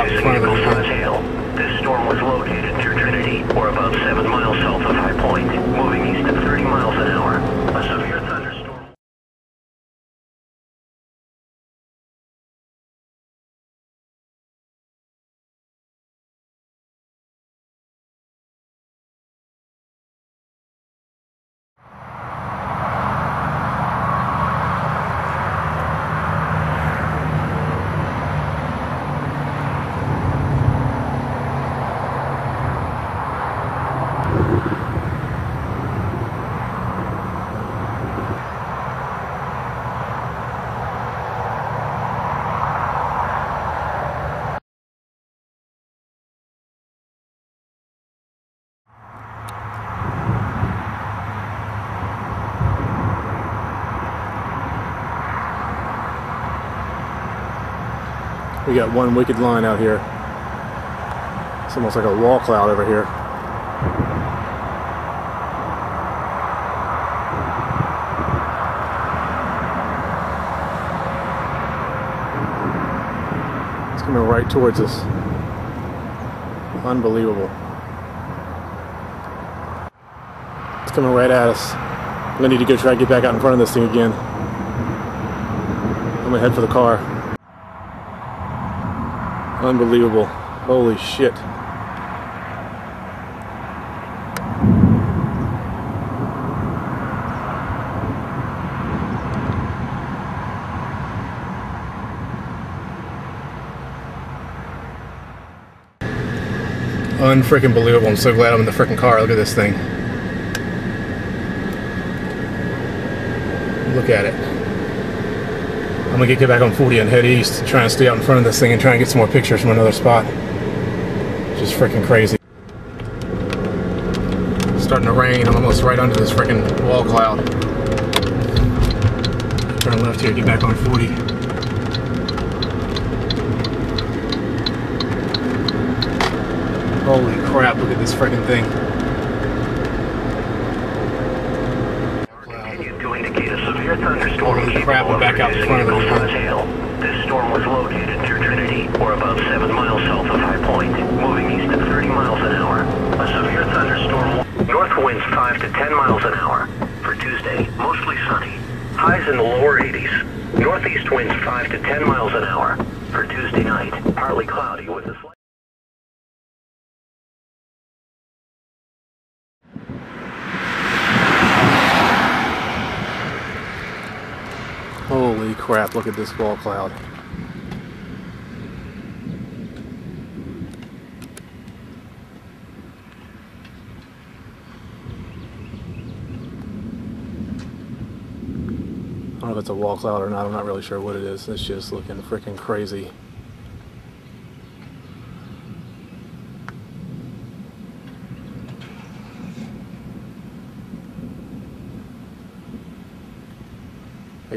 out of vehicle it. size hail. This storm was located near Trinity, or about 7 miles south of High Point, moving east at 30 miles an hour. A severe thunderstorm. We got one wicked line out here. It's almost like a wall cloud over here. It's coming right towards us. Unbelievable. It's coming right at us. I'm gonna need to go try to get back out in front of this thing again. I'm gonna head for the car. Unbelievable. Holy shit. Unfreaking believable. I'm so glad I'm in the freaking car. Look at this thing. Look at it. I'm gonna get back on 40 and head east, try and stay out in front of this thing and try and get some more pictures from another spot. Just freaking crazy. Starting to rain. I'm almost right under this freaking wall cloud. Turn left here, get back on 40. Holy crap, look at this freaking thing. Continued to indicate a severe Holy crap, capable we're back out producing front of it vehicle now. size hail. This storm was located near Trinity, or about 7 miles south of High Point, moving east at 30 miles an hour. A severe thunderstorm. North winds 5 to 10 miles an hour. For Tuesday, mostly sunny. Highs in the lower 80s. Northeast winds 5 to 10 miles an hour. For Tuesday night, partly cloudy with a Holy crap, look at this wall cloud. I don't know if it's a wall cloud or not, I'm not really sure what it is. It's just looking freaking crazy.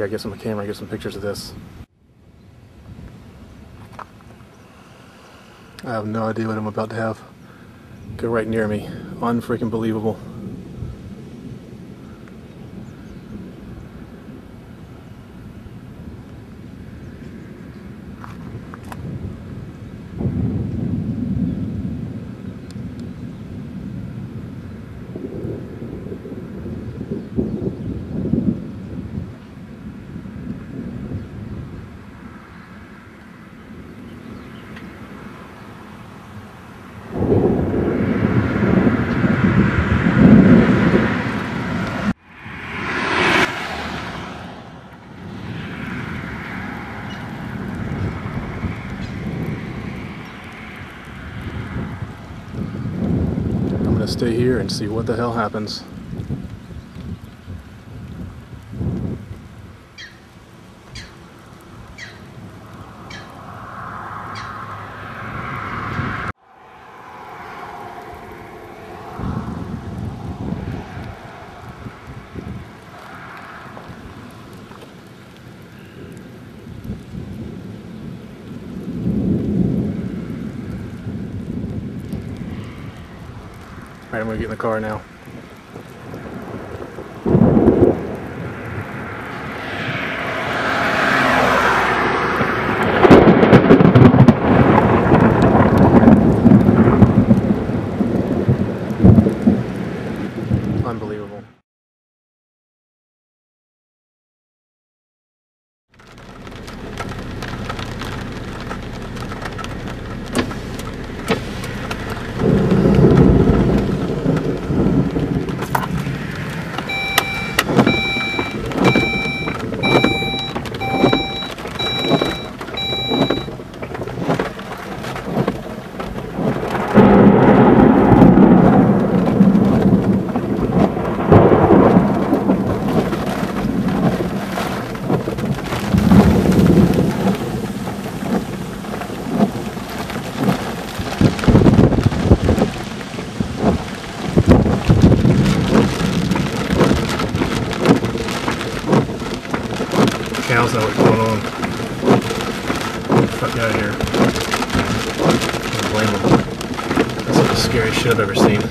Gotta get some camera, get some pictures of this. I have no idea what I'm about to have. Go right near me. Unfreaking believable. I'm gonna stay here and see what the hell happens. Alright, I'm going to get in the car now. Unbelievable. Doesn't know what's going on. Fuck out of here. Can't blame him. That's the scariest shit I've ever seen.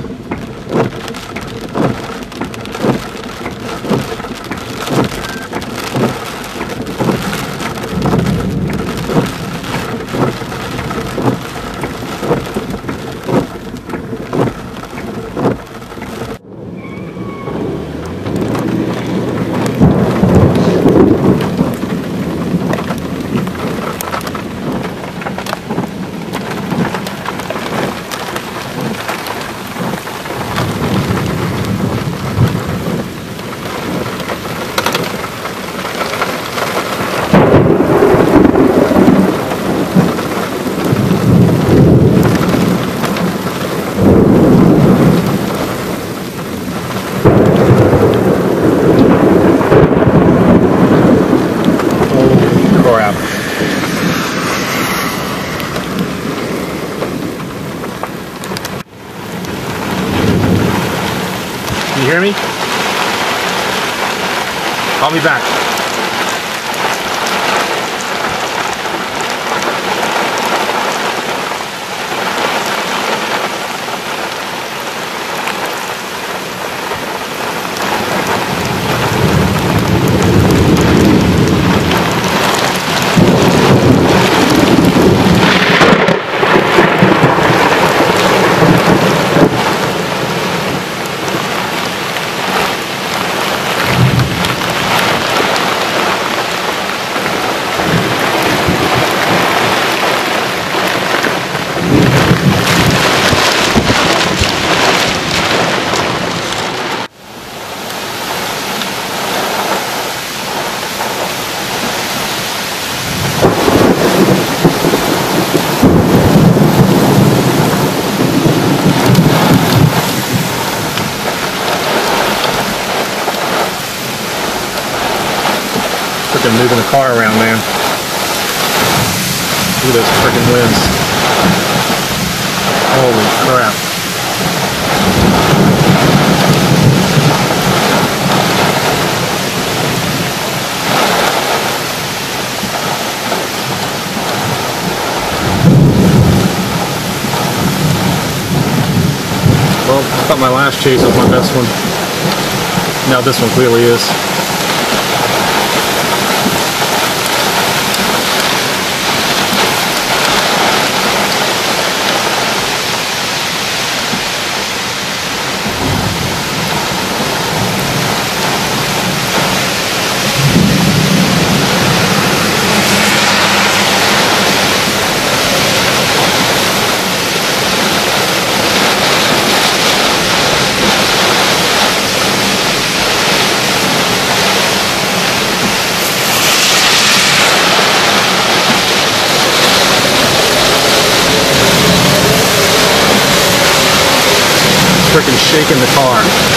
Holy crap. Can you hear me? Call me back. Freaking moving the car around, man. Look at those freaking winds. Holy crap. Well, I thought my last chase was my best one. Now this one clearly is. Freaking shaking the car.